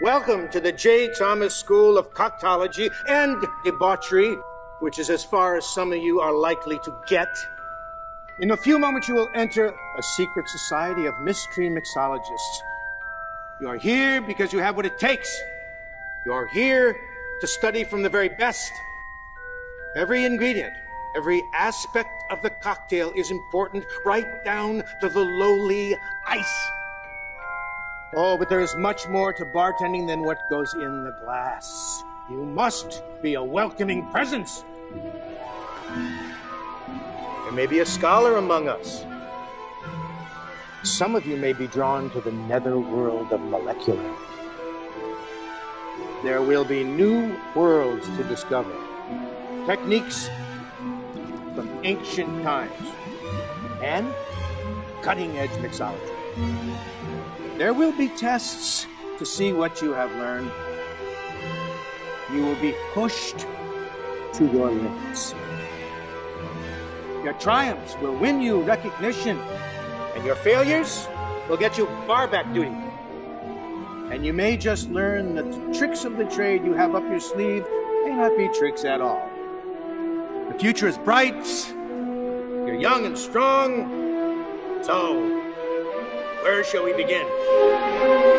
Welcome to the J. Thomas School of Coctology and Debauchery, which is as far as some of you are likely to get. In a few moments, you will enter a secret society of mystery mixologists. You are here because you have what it takes. You are here to study from the very best. Every ingredient, every aspect of the cocktail is important, right down to the lowly ice. Oh, but there is much more to bartending than what goes in the glass. You must be a welcoming presence. There may be a scholar among us. Some of you may be drawn to the nether world of molecular. There will be new worlds to discover, techniques from ancient times, and cutting edge mixology. There will be tests to see what you have learned. You will be pushed to your limits. Your triumphs will win you recognition, and your failures will get you barback duty. And you may just learn that the tricks of the trade you have up your sleeve may not be tricks at all. The future is bright, you're young and strong, so where shall we begin?